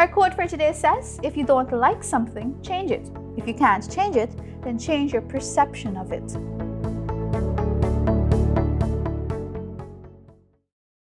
Our quote for today says, If you don't like something, change it. If you can't change it, then change your perception of it.